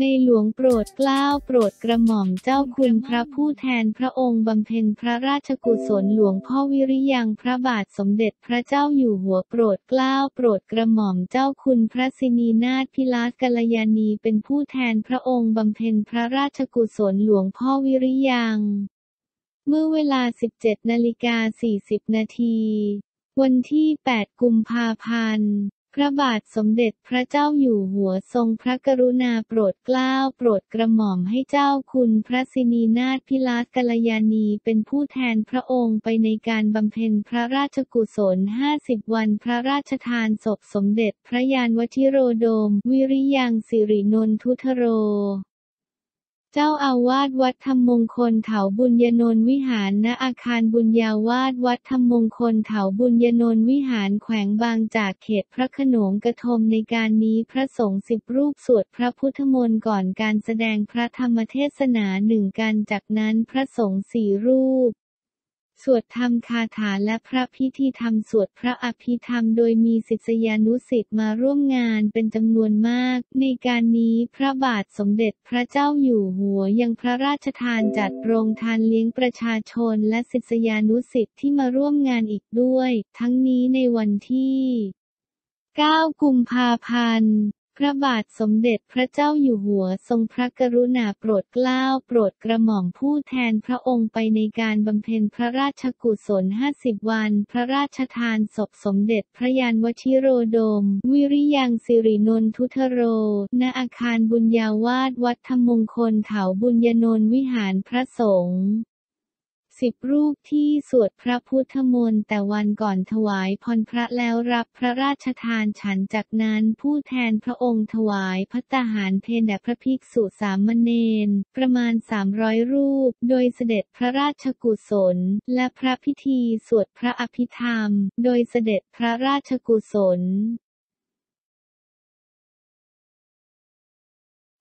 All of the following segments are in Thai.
ในหลวงโปรดเกล้าโปรดกระหม่อมเจ้าคุณพระผู้แทนพระองค์บำเพ็ญพระราชกุศลหลวงพ่อวิริยังพระบาทสมเด็จพระเจ้าอยู่หัวโปรดเกล้าโปรดกระหม่อมเจ้าคุณพระสินีนาถพิลาสกัลยาณีเป็นผู้แทนพระองค์บำเพ็ญพระราชกุศลหลวงพ่อวิริยัง เมื่อเวลา 17 นาฬิกา 40 นาที วันที่ 8 กุมภาพันธ์ พระบาทสมเด็จพระเจ้าอยู่หัวทรงพระกรุณาโปรดเกล้าโปรดกระหม่อมให้เจ้าคุณพระสินีนาถพิลาสกัลยาณีเป็นผู้แทนพระองค์ไปในการบำเพ็ญพระราชกุศล 50 วันพระราชทานศพสมเด็จพระยานวชิโรโดม วิริยังสิรินนทุทโร จ้าอาวาสวัดธรรมมงคลเถาบุญยนนวิหาร ณ อาคารบุญญาวาสวัดธรรมมงคลเถาบุญยนนวิหารแขวงบางจากเขตพระขนงกระทมในการนี้พระสงฆ์สิบรูปสวดพระพุทธมนต์ก่อนการแสดงพระธรรมเทศนาหนึ่งการจากนั้นพระสงฆ์สี่รูป สวดธรรมคาถาและพระพิธีธรรมสวดพระอภิธรรมโดยมีศิษยานุศิษย์มาร่วมงานเป็นจำนวนมาก ในการนี้พระบาทสมเด็จพระเจ้าอยู่หัวยังพระราชทานจัดโรงทานเลี้ยงประชาชนและศิษยานุศิษย์ที่มาร่วมงานอีกด้วย ทั้งนี้ในวันที่ 9 กุมภาพันธ์ พระบาทสมเด็จพระเจ้าอยู่หัวทรงพระกรุณาโปรดเกล้าโปรดกระหม่อมผู้แทนพระองค์ไปในการบำเพ็ญพระราชกุศล 50 วัน พระราชทานศพสมเด็จพระยานวชิโรโดม วิริยังสิรินนทุทโร ณอาคารบุญญาวาสวัดธรรมมงคลเถาบุญญนนวิหารพระสงฆ์ สิบรูปที่สวดพระพุทธมนต์แต่วันก่อนถวายพรพระแล้วรับพระราชทานฉันจากนั้นผู้แทนพระองค์ถวายพระตาหารเพลแด่พระภิกษุสามเณรประมาณ 300 รูป โดยเสด็จพระราชกุศล และพระพิธีสวดพระอภิธรรม โดยเสด็จพระราชกุศล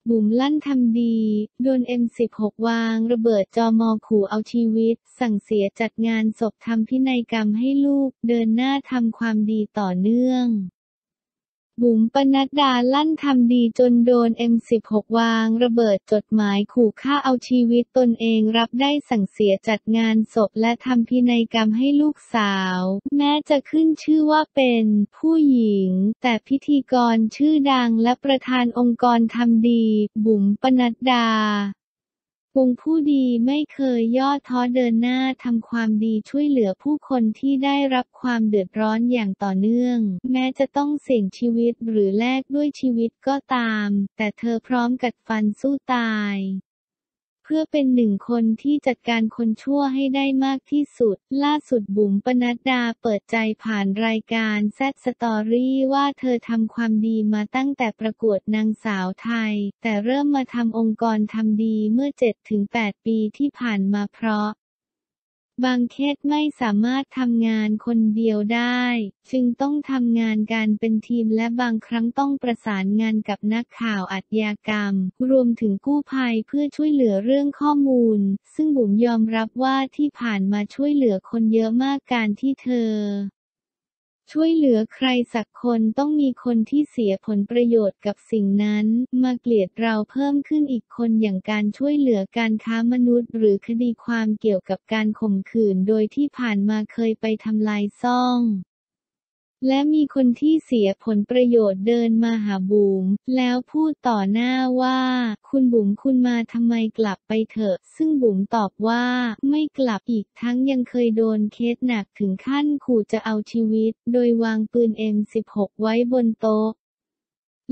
บุ๋มลั่นทำดี โดน M16 วางระเบิดจอมอขู่เอาชีวิต สั่งเสียจัดงานศพทำพินัยกรรมให้ลูก เดินหน้าทำความดีต่อเนื่อง บุ๋มปนัดดาลั่นทำดีจนโดน M16 วางระเบิดจดหมายขู่ฆ่าเอาชีวิตตนเองรับได้สั่งเสียจัดงานศพและทำพินัยกรรมให้ลูกสาว แม้จะขึ้นชื่อว่าเป็นผู้หญิง แต่พิธีกรชื่อดังและประธานองค์กรทำดี บุ๋มปนัดดา วงผู้ดีไม่เคยย่อท้อเดินหน้าทำความดีช่วยเหลือผู้คนที่ได้รับความเดือดร้อนอย่างต่อเนื่อง แม้จะต้องเสี่ยงชีวิตหรือแลกด้วยชีวิตก็ตาม แต่เธอพร้อมกัดฟันสู้ตาย เพื่อเป็นหนึ่งคนที่จัดการคนชั่วให้ได้มากที่สุด ล่าสุดบุ๋มปนัดดาเปิดใจผ่านรายการแซดสตอรี่ว่าเธอทำความดีมาตั้งแต่ประกวดนางสาวไทย แต่เริ่มมาทำองค์กรทำดีเมื่อ 7-8 ปีที่ผ่านมาเพราะ บางเคสไม่สามารถทำงานคนเดียวได้ จึงต้องทำงานการเป็นทีมและบางครั้งต้องประสานงานกับนักข่าวอาชญากรรม รวมถึงกู้ภัยเพื่อช่วยเหลือเรื่องข้อมูล ซึ่งบุ๋มยอมรับว่าที่ผ่านมาช่วยเหลือคนเยอะมากการที่เธอ ช่วยเหลือใครสักคนต้องมีคนที่เสียผลประโยชน์กับสิ่งนั้น มาเกลียดเราเพิ่มขึ้นอีกคนอย่างการช่วยเหลือการค้ามนุษย์ หรือคดีความเกี่ยวกับการข่มขืนโดยที่ผ่านมาเคยไปทำลายซ่อง และมีคนที่เสียผลประโยชน์เดินมาหาบุ๋มแล้วพูดต่อหน้าว่า คุณบุ๋มคุณมาทำไมกลับไปเถอะ ซึ่งบุ๋มตอบว่าไม่กลับอีกทั้งยังเคยโดนเคสหนักถึงขั้นขู่จะเอาชีวิต โดยวางปืน M16 ไว้บนโต๊ะ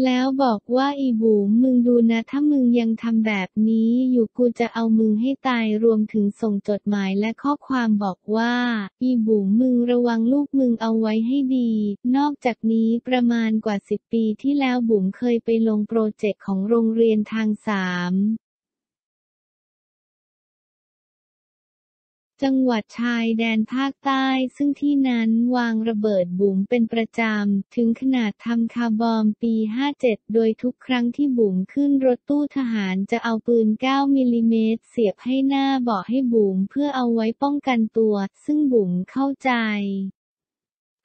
แล้วบอกว่าอีบุ๋มมึงดูนะ ถ้ามึงยังทำแบบนี้ อยู่กูจะเอามึงให้ตายรวมถึงส่งจดหมายและข้อความบอกว่า อีบุ๋มมึงระวังลูกมึงเอาไว้ให้ดี นอกจากนี้ประมาณกว่า10ปีที่แล้วบุ๋มเคยไปลงโปรเจกต์ของโรงเรียนทางสาม จังหวัดชายแดนภาคใต้ ซึ่งที่นั้นวางระเบิดบุ๋มเป็นประจำ ถึงขนาดทำคาร์บอมบ์ปี 57 โดยทุกครั้งที่บุ๋มขึ้นรถตู้ทหารจะเอาปืน 9 มิลลิเมตรเสียบให้หน้าเบาะให้บุ๋มเพื่อเอาไว้ป้องกันตัว ซึ่งบุ๋มเข้าใจ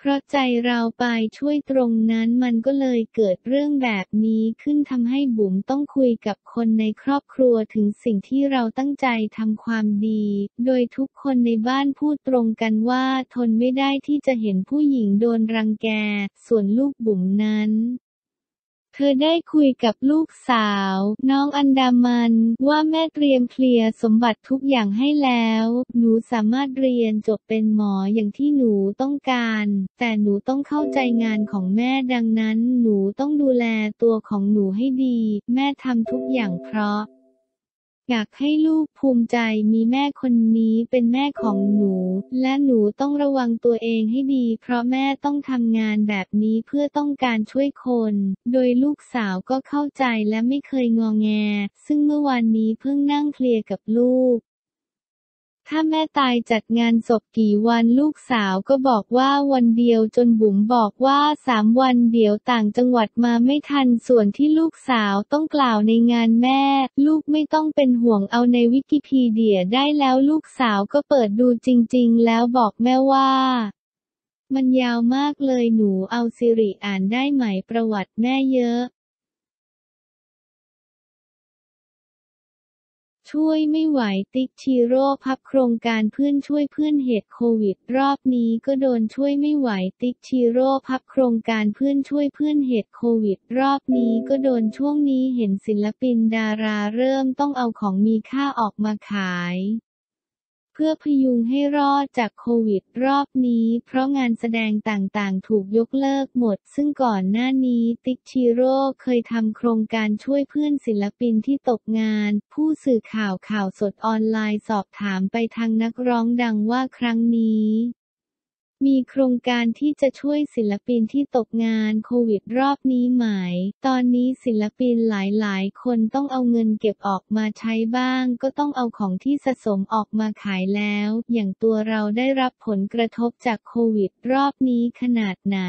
พราะใจเราไปช่วยตรงนั้นมันก็เลยเกิดเรื่องแบบนี้ขึ้นทำให้บุ๋มต้องคุยกับคนในครอบครัวถึงสิ่งที่เราตั้งใจทำความดี โดยทุกคนในบ้านพูดตรงกันว่าทนไม่ได้ที่จะเห็นผู้หญิงโดนรังแก ส่วนลูกบุ๋มนั้น เธอได้คุยกับลูกสาว น้องอันดามันว่าแม่เตรียมเคลียร์สมบัติทุกอย่างให้แล้ว หนูสามารถเรียนจบเป็นหมออย่างที่หนูต้องการ แต่หนูต้องเข้าใจงานของแม่ดังนั้น หนูต้องดูแลตัวของหนูให้ดี แม่ทำทุกอย่างเพราะ อยากให้ลูกภูมิใจมีแม่คนนี้เป็นแม่ของหนู และหนูต้องระวังตัวเองให้ดี เพราะแม่ต้องทำงานแบบนี้เพื่อต้องการช่วยคน โดยลูกสาวก็เข้าใจและไม่เคยงอแง ซึ่งเมื่อวานนี้เพิ่งนั่งเคลียร์กับลูก ถ้าแม่ตายจัดงานศพกี่วันลูกสาวก็บอกว่าวันเดียวจนบุ๋มบอกว่าสามวันเดี๋ยวต่างจังหวัดมาไม่ทันส่วนที่ลูกสาวต้องกล่าวในงานแม่ ลูกไม่ต้องเป็นห่วงเอาในวิกิพีเดียได้แล้วลูกสาวก็เปิดดูจริง ๆ แล้วบอกแม่ว่ามันยาวมากเลยหนูเอาสิริอ่านได้ไหมประวัติแม่เยอะ ช่วยไม่ไหวติ๊กชีโร่พับโครงการเพื่อนช่วยเพื่อนเหตุโควิด รอบนี้ก็โดนช่วยไม่ไหวติ๊กชีโร่พับโครงการเพื่อนช่วยเพื่อนเหตุโควิด รอบนี้ก็โดนช่วงนี้เห็นศิลปินดาราเริ่มต้องเอาของมีค่าออกมาขาย เพื่อพยุงให้รอดจากโควิดรอบนี้ เพราะงานแสดงต่างๆ ถูกยกเลิกหมด ซึ่งก่อนหน้านี้ติ๊กชิโร่เคยทำโครงการช่วยเพื่อนศิลปินที่ตกงาน ผู้สื่อข่าวข่าวสดออนไลน์สอบถามไปทางนักร้องดังว่าครั้งนี้ มีโครงการที่จะช่วยศิลปินที่ตกงานโควิดรอบนี้ไหม ตอนนี้ศิลปินหลายๆ คนต้องเอาเงินเก็บออกมาใช้บ้าง ก็ต้องเอาของที่สะสมออกมาขายแล้ว อย่างตัวเราได้รับผลกระทบจากโควิดรอบนี้ขนาดไหน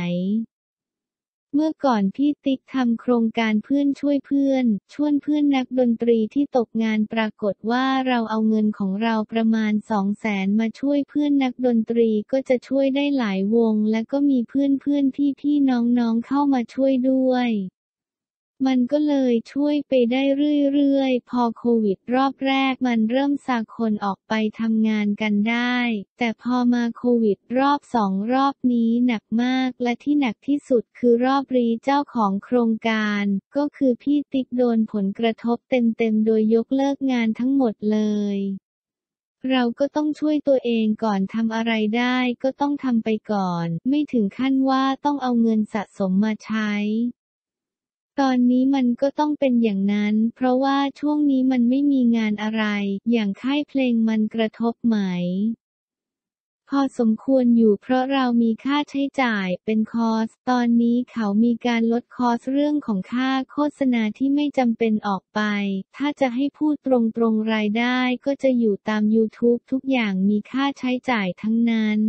เมื่อก่อนพี่ติ๊กทำโครงการเพื่อนช่วยเพื่อน ชวนเพื่อนนักดนตรีที่ตกงานปรากฏว่าเราเอาเงินของเราประมาณสองแสนมาช่วยเพื่อนนักดนตรีก็จะช่วยได้หลายวง และก็มีเพื่อนเพื่อนพี่พี่น้องๆเข้ามาช่วยด้วย มันก็เลยช่วยไปได้เรื่อยๆ พอโควิดรอบแรกมันเริ่มสาคนออกไปทำงานกันได้ แต่พอมาโควิดรอบสองรอบนี้หนักมากและที่หนักที่สุดคือรอบรีเจ้าของโครงการ ก็คือพี่ติ๊กโดนผลกระทบเต็มๆ โดยยกเลิกงานทั้งหมดเลยเราก็ต้องช่วยตัวเองก่อนทำอะไรได้ก็ต้องทำไปก่อน ไม่ถึงขั้นว่าต้องเอาเงินสะสมมาใช้ ตอนนี้มันก็ต้องเป็นอย่างนั้น เพราะว่าช่วงนี้มันไม่มีงานอะไร อย่างค่ายเพลงมันกระทบไหม พอสมควรอยู่เพราะเรามีค่าใช้จ่ายเป็นคอส ตอนนี้เขามีการลดคอสเรื่องของค่าโฆษณาที่ไม่จำเป็นออกไป ถ้าจะให้พูดตรงๆรายได้ก็จะอยู่ตาม YouTube ทุกอย่างมีค่าใช้จ่ายทั้งนั้น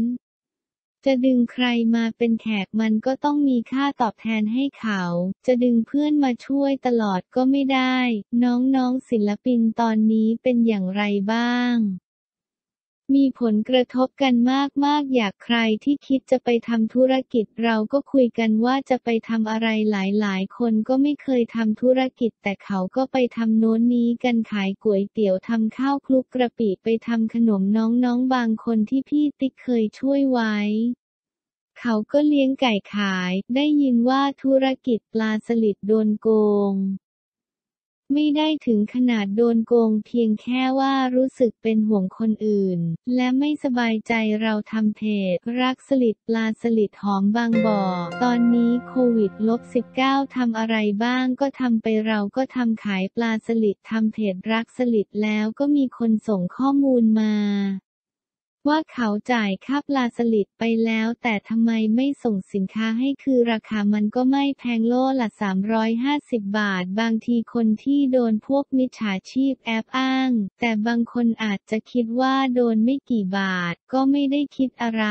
จะดึงใครมาเป็นแขกมันก็ต้องมีค่าตอบแทนให้เขา จะดึงเพื่อนมาช่วยตลอดก็ไม่ได้ น้องๆศิลปินตอนนี้เป็นอย่างไรบ้าง มีผลกระทบกันมากๆ อยากใครที่คิดจะไปทำธุรกิจเราก็คุยกันว่าจะไปทำอะไรหลายๆ คนก็ไม่เคยทำธุรกิจแต่เขาก็ไปทำโน้นนี้กันขายก๋วยเตี๋ยวทำข้าวคลุกกระปิไปทำขนมน้องๆบางคนที่พี่ติ๊กเคยช่วยไว้เขาก็เลี้ยงไก่ขาย ได้ยินว่าธุรกิจปลาสลิดโดนโกง ไม่ได้ถึงขนาดโดนโกงเพียงแค่ว่ารู้สึกเป็นห่วงคนอื่น และไม่สบายใจเราทำเพจรักสลิดปลาสลิดหอมบางบ่อ ตอนนี้โควิดลบ19ทำอะไรบ้างก็ทำไปเราก็ทำขายปลาสลิดทำเพจรักสลิดแล้วก็มีคนส่งข้อมูลมา ว่าเขาจ่ายค่าปลาสลิดไปแล้ว แต่ทำไมไม่ส่งสินค้าให้คือราคามันก็ไม่แพงโลละ 350 บาท บางทีคนที่โดนพวกมิจฉาชีพแอบอ้าง แต่บางคนอาจจะคิดว่าโดนไม่กี่บาทก็ไม่ได้คิดอะไร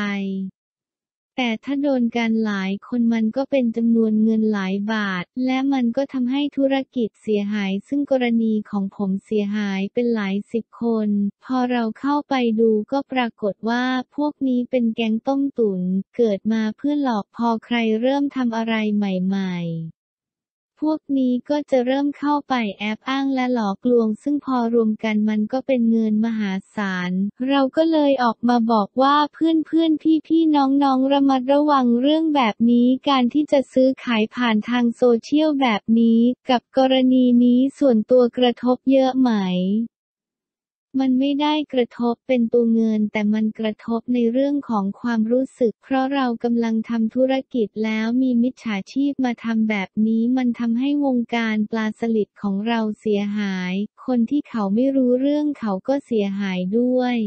แต่ถ้าโดนกันหลายคนมันก็เป็นจำนวนเงินหลายบาท และมันก็ทำให้ธุรกิจเสียหาย ซึ่งกรณีของผมเสียหายเป็นหลายสิบคน พอเราเข้าไปดูก็ปรากฏว่าพวกนี้เป็นแก๊งต้มตุ๋นเกิดมาเพื่อหลอกพอใครเริ่มทำอะไรใหม่ ๆ พวกนี้ก็จะเริ่มเข้าไปแอบอ้างและหลอกลวง ซึ่งพอรวมกันมันก็เป็นเงินมหาศาล เราก็เลยออกมาบอกว่าเพื่อนๆพี่ๆน้องๆระมัดระวังเรื่องแบบนี้การที่จะซื้อขายผ่านทางโซเชียลแบบนี้ กับกรณีนี้ส่วนตัวกระทบเยอะไหม มันไม่ได้กระทบเป็นตัวเงิน แต่มันกระทบในเรื่องของความรู้สึก เพราะเรากำลังทำธุรกิจแล้วมีมิจฉาชีพมาทำแบบนี้ มันทำให้วงการปลาสลิดของเราเสียหาย คนที่เขาไม่รู้เรื่องเขาก็เสียหายด้วย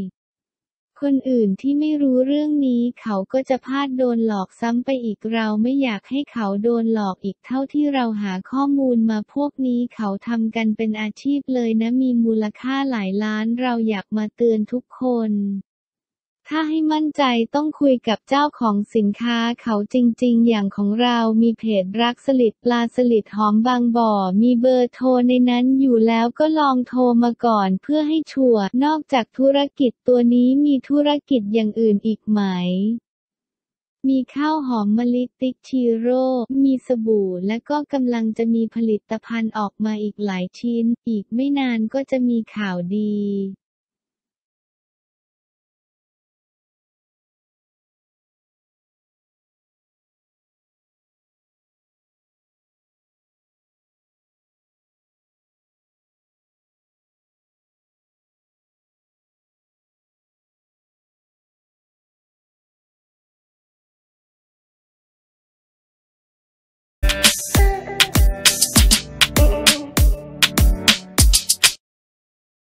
คนอื่นที่ไม่รู้เรื่องนี้เขาก็จะพลาดโดนหลอกซ้ำไปอีกเราไม่อยากให้เขาโดนหลอกอีกเท่าที่เราหาข้อมูลมาพวกนี้เขาทำกันเป็นอาชีพเลยนะมีมูลค่าหลายล้านเราอยากมาเตือนทุกคน ถ้าให้มั่นใจต้องคุยกับเจ้าของสินค้าเขาจริงๆ อย่างของเรามีเพจรักสลิดปลาสลิดหอมบางบ่อ มีเบอร์โทรในนั้นอยู่แล้วก็ลองโทรมาก่อนเพื่อให้ชัวร์นอกจากธุรกิจตัวนี้มีธุรกิจอย่างอื่นอีกไหม มีข้าวหอมมะลิติ๊กชีโร่ มีสบู่และก็กำลังจะมีผลิตภัณฑ์ออกมาอีกหลายชิ้น อีกไม่นานก็จะมีข่าวดี